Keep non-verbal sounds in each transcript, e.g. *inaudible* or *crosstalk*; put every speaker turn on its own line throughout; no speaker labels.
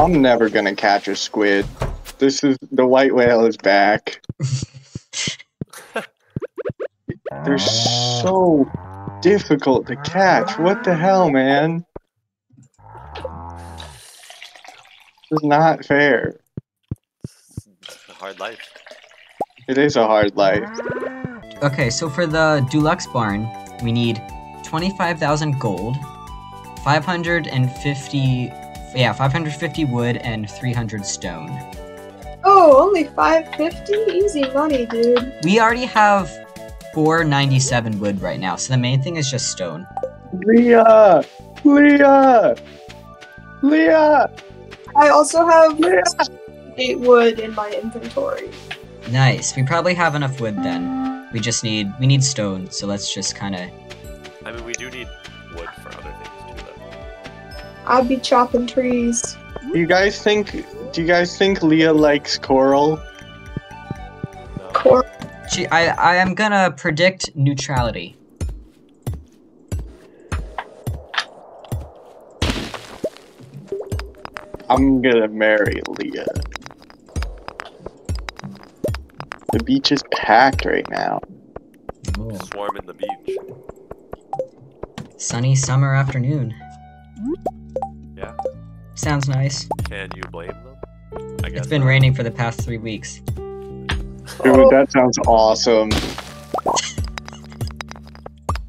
I'm never gonna catch a squid. This is the white whale is back. *laughs* They're so difficult to catch. What the hell, man? It's not fair.
It's a hard life.
It is a hard life.
Okay, so for the Deluxe Barn, we need 25,000 gold, 550, yeah, 550 wood, and 300 stone.
Oh, only 550? Easy money, dude.
We already have 497 wood right now, so the main thing is just stone.
Leah! Leah! Leah!
I also have
Leah!
8 wood in my inventory.
Nice. We probably have enough wood then. We just need we need stone, so let's just kind of.
I mean, we do need
I'd be chopping trees.
Do you guys think do you guys think Leah likes coral?
Coral.
Cor-
She, I, I am gonna predict neutrality.
I'm gonna marry Leah. The beach is packed right now.
Ooh.
Swarming the beach.
Sunny summer afternoon.
Yeah.
Sounds nice.
Can you blame them? I guess
It's been
not.
raining for the past three weeks.
Dude, that sounds awesome.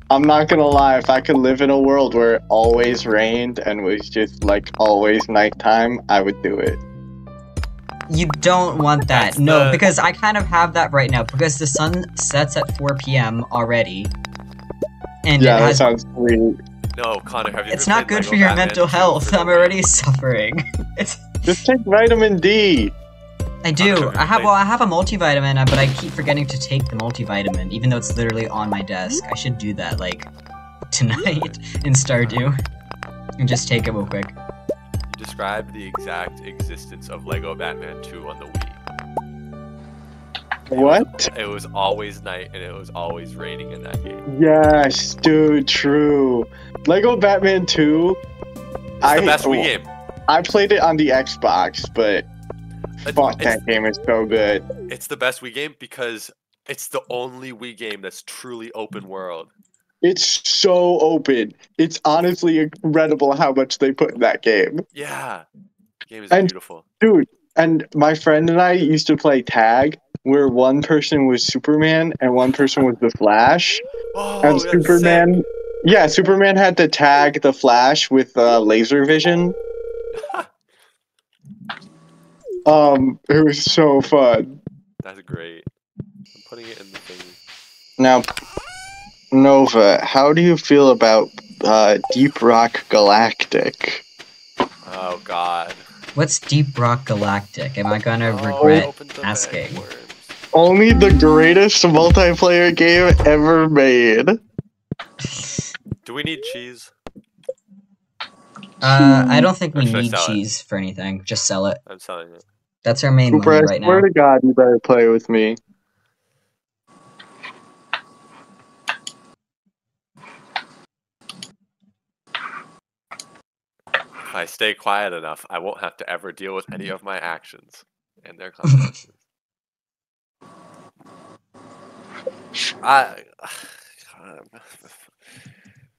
I'm not gonna lie, if I could live in a world where it always rained and was just like always nighttime, I would do it.
You don't want that.
That's
no,
the-
because I kind of have that right now because the sun sets at 4 p.m. already. And
yeah,
it
that sounds sweet.
No, Connor, have you
it's
ever
not good
Lego
for your
Batman
mental health. I'm already *laughs* suffering. It's
Just take vitamin D.
I do. I have well, I have a multivitamin, uh, but I keep forgetting to take the multivitamin, even though it's literally on my desk. I should do that like tonight *laughs* in Stardew, and just take it real quick.
You described the exact existence of Lego Batman 2 on the Wii.
What?
It was always night and it was always raining in that game.
Yes, dude, true. Lego Batman 2.
It's
I
the best Wii
oh,
game.
I played it on the Xbox, but
It-
fuck,
it's,
that game is so good.
it's the best Wii game because it's the only Wii game that's truly open world.
It's so open. It's honestly incredible how much they put in that game.
Yeah. The game is
And-
beautiful.
Dude, and my friend and I used to play tag where one person was Superman and one person was the Flash.
Oh,
and
that's
Superman Yeah, Superman had to tag the Flash with uh, laser vision. *laughs* Um, it was so fun.
That's great. I'm putting it in the thing.
Now, Nova, how do you feel about uh, Deep Rock Galactic?
Oh god.
What's Deep Rock Galactic? Am I gonna
Oh,
regret
open the
asking?
Worms.
Only the greatest multiplayer game ever made.
Do we need cheese?
Uh, I don't think we need
sell it?
cheese for anything. Just sell it.
I'm selling it.
That's our main
Cooper,
money
I swear
now.
to God, you better play with me.
If I stay quiet enough, I won't have to ever deal with any of my actions and their consequences. *laughs* I, *sighs* God, I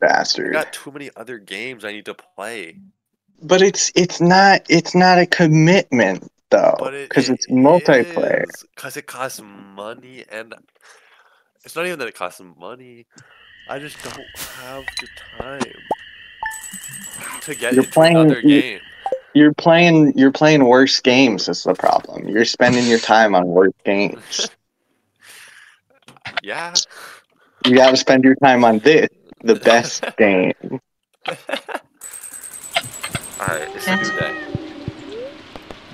Bastard.
got too many other games I need to play.
But it's it's not it's not a commitment though,
But it
because it's multiplayer.
Because it costs money, and it's not even that it costs money. I just don't have the time to get
You're
into
playing-
another
you-
game.
You're playing you're playing worse games. Is the problem? You're spending your time on worse games. *laughs*
Yeah.
You got to spend your time on this, the *laughs* best game.
All right, it's a new day,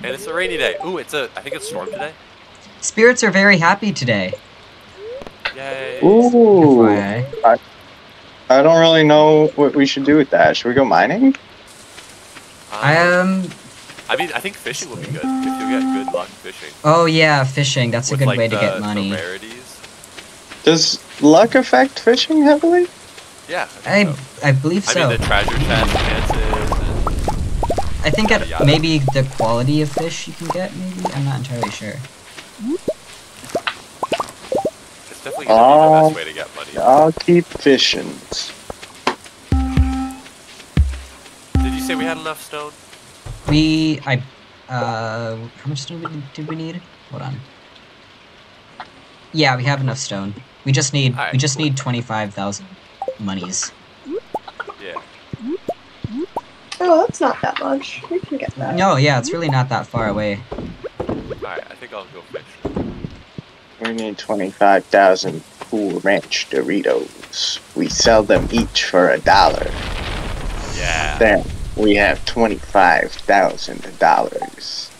and it's a rainy day. Ooh, it's a. I think it's storm today.
Spirits are very happy today.
Yay!
Ooh,
FYI.
I don't really know what we should do with that. Should we go mining?
I
Um,
um.
I mean, I think fishing would be good if you get good luck fishing.
Oh yeah, fishing. That's a good
like,
way to
the,
get
the
money.
rarities.
Does luck affect fishing heavily?
Yeah.
I
think so.
I believe
I
so.
mean, the treasure chest chances.
I I think
Yada,
at
yada.
maybe the quality of fish you can get. Maybe I'm not entirely sure.
It's definitely gonna be the best way to get money.
I'll keep fishing.
Did you say we had enough stone?
We I uh how much stone did we, did we need? Hold on. Yeah, we have enough stone. We just need we
Alright,
just
cool.
need twenty five thousand monies.
Yeah.
Oh, that's not that much. We can get that.
No, yeah, it's really not that far away.
Alright, I think I'll go fish.
We need 25,000 Cool Ranch Doritos. We sell them each for a dollar.
Yeah.
Then we have $25,000.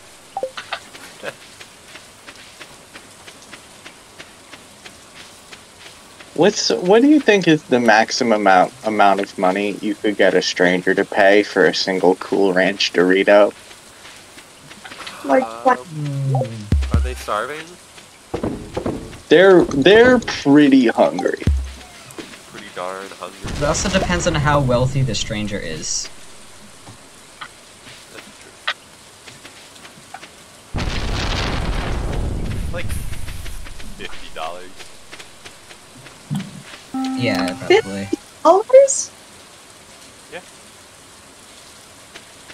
What's what do you think is the maximum amount amount of money you could get a stranger to pay for a single Cool Ranch Dorito?
Like, what?
Um, are they starving?
They're they're pretty hungry.
Pretty darn hungry.
It also depends on how wealthy the stranger is.
Like fifty dollars.
Yeah, probably.
Dollars?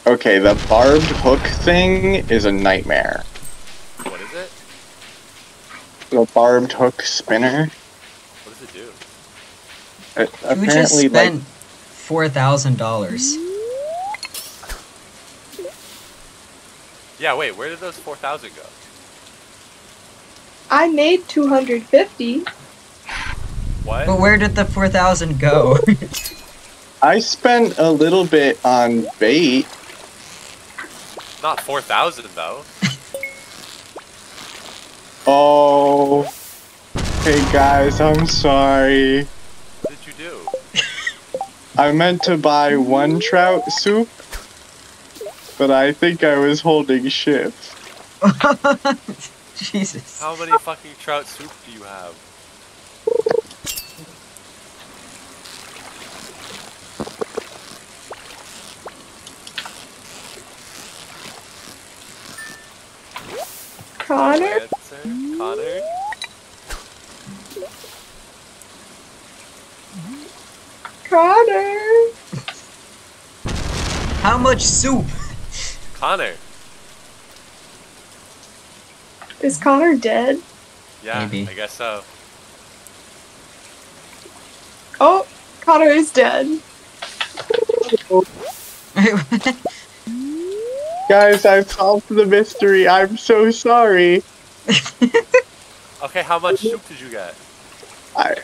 Okay, the barbed hook thing is a nightmare.
What is it?
The barbed hook spinner.
What does it do?
uh,
We just
apparently, like
spent four thousand dollars.
Yeah, wait, where did those four thousand go?
I made 250.
What?
But where did the four thousand go? *laughs*
I spent a little bit on bait.
Not four thousand though. *laughs*
Oh, hey guys, I'm sorry.
What did you do? *laughs*
I meant to buy one trout soup, but I think I was holding shift.
Jesus.
How many fucking trout soup do you have?
Connor?
Answer, Connor.
Connor?
How much soup?
Connor.
Is Connor dead?
Yeah,
Maybe.
I guess so.
Oh, Connor is dead. *laughs*
Guys, I've solved the mystery. I'm so sorry.
Okay, how much soup did you get?
I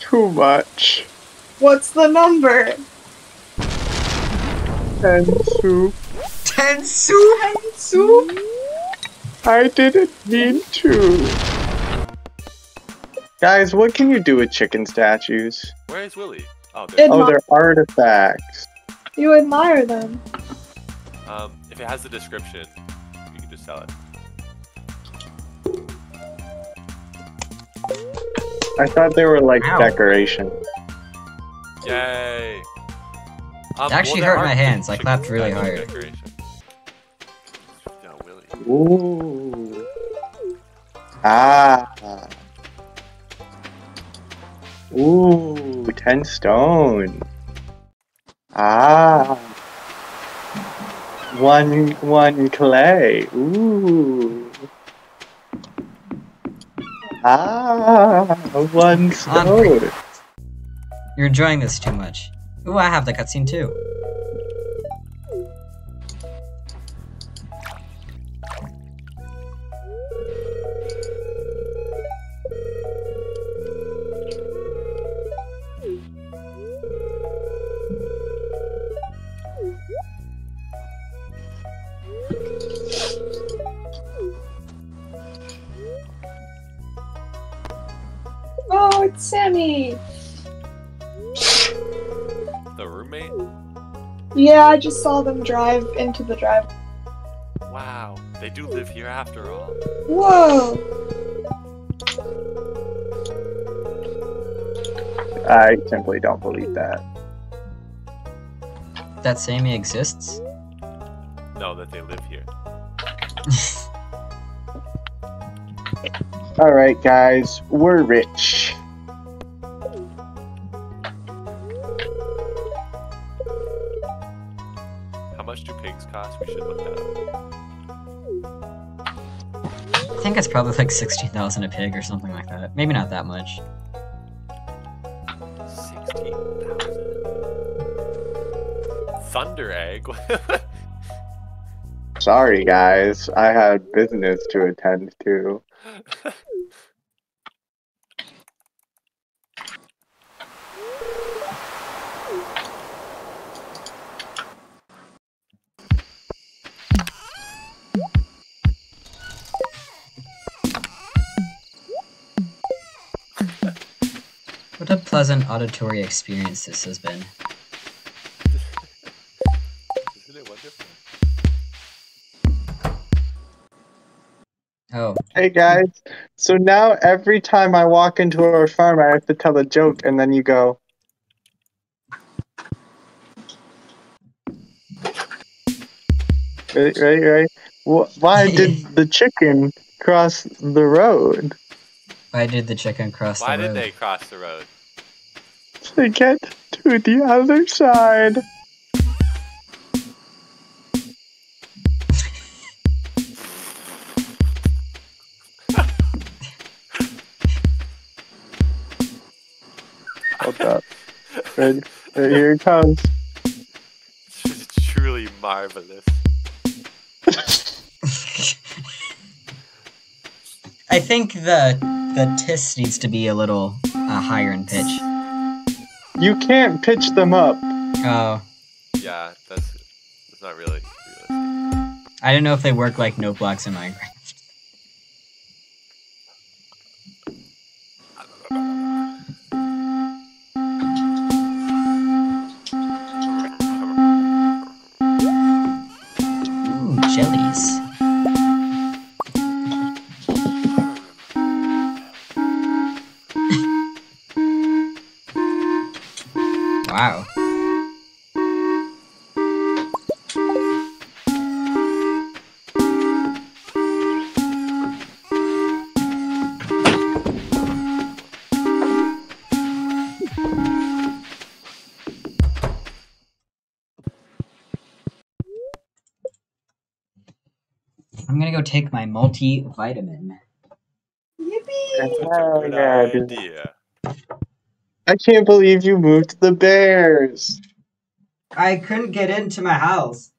too much.
What's the number?
And soup.
Ten soup?
Ten Soup?
I didn't mean to. Guys, what can you do with chicken statues?
Where is Willy? Oh, there.
It-
Oh, they're artifacts.
You admire them.
Um, if it has the description, you can just sell it.
I thought they were like
Ow.
decoration.
Yay! Um,
It actually
there
hurt my hands. I clapped really hard.
decoration.
Ooh. Ah. Ooh, ten stone. Ah. One one clay. Ooh. Ah, one stone.
You're enjoying this too much. Ooh, I have the cutscene too.
Yeah, I just saw them drive into the drive.
Wow, they do live here after all.
Whoa.
I simply don't believe that.
That Sammy exists?
No, that they live here. *laughs*
All right, guys, we're rich.
Think it's probably like 16,000 a pig or something like that. Maybe not that much.
Sixteen thousand. Thunder egg. *laughs*
Sorry, guys, I had business to attend to. *laughs*
What a pleasant auditory experience this has been.
Isn't it wonderful?
Oh,
Hey guys, so now every time I walk into our farm, I have to tell a joke, and then you go. Right, right, right. Why did *laughs* the chicken cross the road
why did the chicken cross
Why
the
did they cross the road?
To get to the other side? Hold up. Right, right, here it comes.
This is truly marvelous. *laughs*
I think the the tis needs to be a little uh, higher in pitch.
You can't pitch them up.
Oh,
Yeah, that's that's not really realistic.
I don't know if they work like note blocks in Minecraft. Go take my multivitamin.
Yippee!
That's a
Oh, yeah,
idea.
I can't believe you moved the bears.
I couldn't get into my house.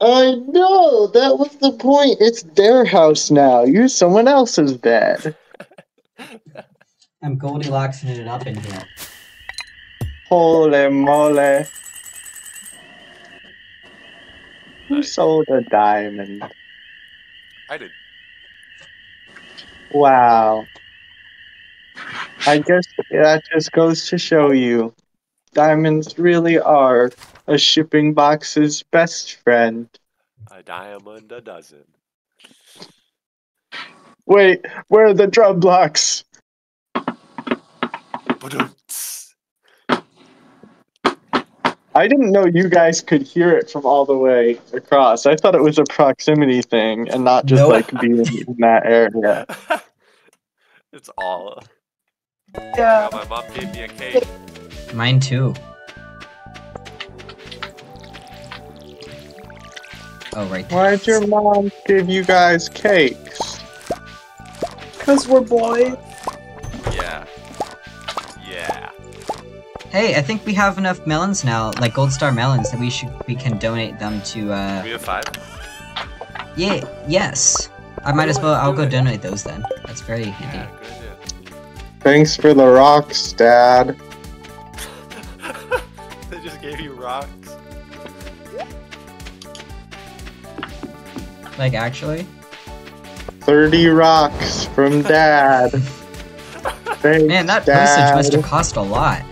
I know, that was the point. It's their house now. You're someone else's bed. *laughs*
I'm Goldilocks it up in here.
Holy moly. Who sold a diamond?
I did.
Wow. I guess that just goes to show you diamonds really are a shipping box's best friend.
A diamond a dozen.
Wait, where are the drum blocks?
Ba-dum-ts.
I didn't know you guys could hear it from all the way across. I thought it was a proximity thing and not just
Nope.
like being in that area. *laughs*
it's all.
Yeah.
My mom gave me a cake.
Mine too. Oh, right there.
Why'd your mom give you guys cakes?
Because we're boys.
Hey, I think we have enough melons now, like gold star melons, that we should we can donate them to. uh
We have five.
Yeah, yes. I might as well. I'll go donate those then. That's very
Yeah,
handy.
good idea.
Thanks for the rocks, Dad. *laughs*
they just gave you rocks.
Like actually,
30 rocks from Dad. *laughs* Thanks,
man, that
Dad.
postage must have cost a lot.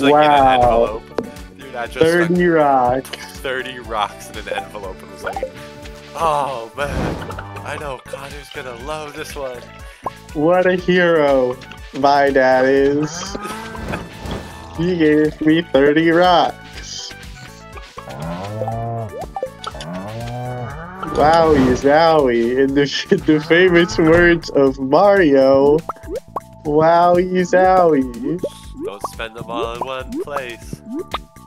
Like in
Wow.
an envelope. Dude, I just
30
30.
rocks.
30 rocks in an envelope and was like, oh man, I know Connor's gonna love this one.
What a hero my dad is. He gave me 30 rocks. Wowie zowie. In the, in the famous words of Mario, wowie zowie.
Don't spend them all in one place.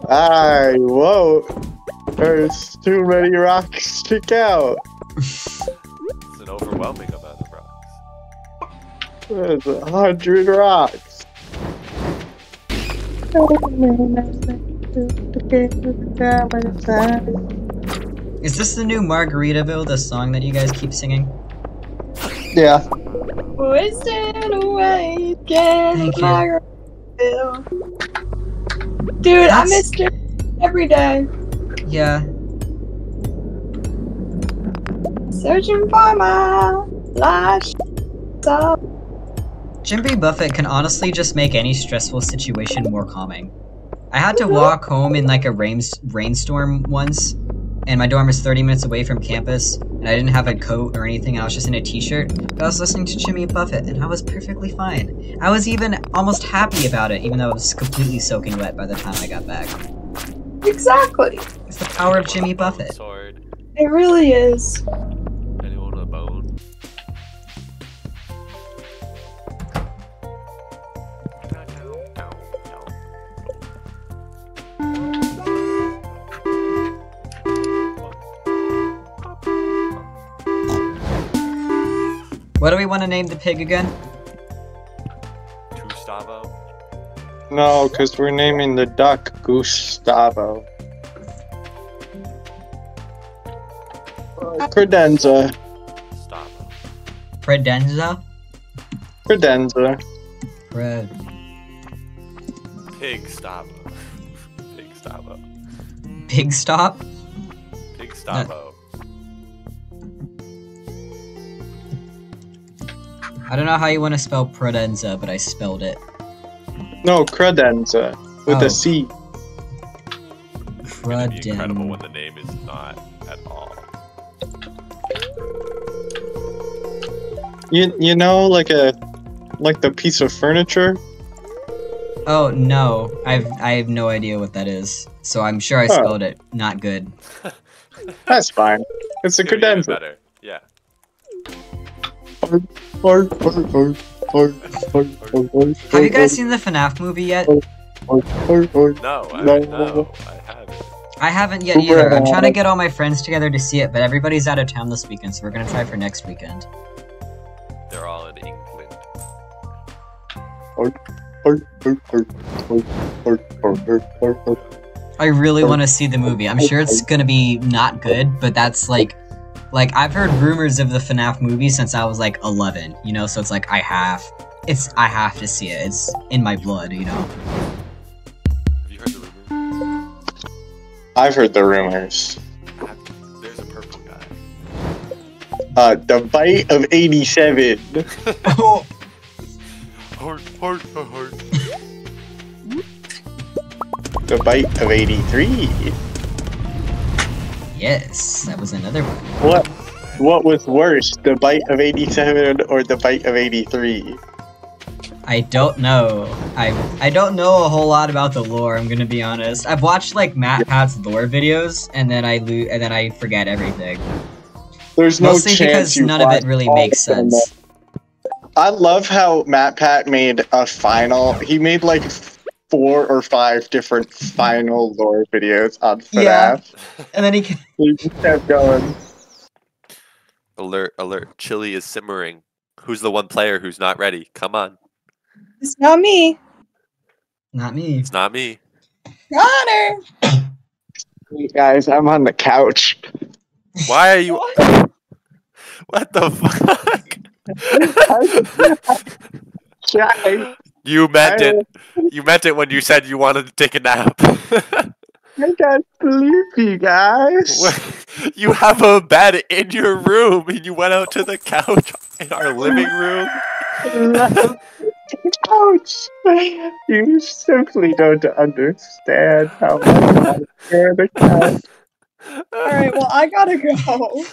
I won't. There's too many rocks to count.
It's an overwhelming amount of rocks.
There's a hundred rocks.
Is this the new Margaritaville, the song that you guys keep singing?
Yeah.
Wasting away again.
Thank you.
Bill. Dude, I
That's-
missed it every day.
Yeah.
Searching for my last stop.
Jimmy Buffett can honestly just make any stressful situation more calming. I had to mm-hmm. walk home in like a rain rainstorm once, and my dorm is 30 minutes away from campus, and I didn't have a coat or anything, I was just in a t-shirt, but I was listening to Jimmy Buffett, and I was perfectly fine. I was even almost happy about it, even though I was completely soaking wet by the time I got back.
Exactly.
It's the power of Jimmy Buffett.
Sword.
It really is.
What do we want to name the pig again?
Gustavo.
No, because we're naming the duck Gustavo. Uh, Credenza.
Stavo.
Credenza?
Credenza.
Fred.
Pig Stavo. *laughs* Pig Stavo.
Pig stop?
Pig Stavo.
I don't know how you want to spell Credenza, but I spelled it.
No, Credenza. With
Oh.
a C.
It's incredible when the name is not at all.
You, you know, like a like the piece of furniture?
Oh no, I've I have no idea what that is. So I'm sure I
Huh.
spelled it not good. *laughs*
That's fine. It's a
It's gonna be even
credenza.
better. Yeah.
Have you guys seen the FNAF movie yet?
No, I,
No.
no, I haven't.
I haven't yet either. I'm trying to get all my friends together to see it, but everybody's out of town this weekend, so we're gonna try for next weekend.
They're all in England.
I really want to see the movie. I'm sure it's gonna be not good, but that's like, like I've heard rumors of the FNAF movie since I was like 11. You know, so it's like I have, it's I have to see it. It's in my blood. You know.
Have you heard the rumor?
I've heard the rumors.
There's a purple guy.
Uh, the bite of 87.
Oh, *laughs*
Heart, heart, heart.
The bite of 83.
Yes, that was another one.
What? What was worse, the bite of 87 or the bite of 83?
I don't know. I I don't know a whole lot about the lore. I'm gonna be honest. I've watched like MatPat's lore videos, and then I lo- and then I forget everything.
There's no
Mostly
chance
because none of it really makes sense.
I love how Matt Pat made a final. He made like four or five different final lore videos on
Yeah.
FNAF.
And then he can-
He just kept going.
Alert, alert. Chili is simmering. Who's the one player who's not ready? Come on.
It's not me.
not me.
It's not me.
Connor.
Hey guys, I'm on the couch.
Why are you.
What? *laughs*
What the fuck? *laughs*
Guys,
You meant
I-
it. You meant it when you said you wanted to take a nap. *laughs*
I got sleepy, guys.
you have a bed in your room and you went out to the couch in our living room.
Ouch! *laughs* You simply don't understand how much I care the couch.
All right. Well, I gotta go.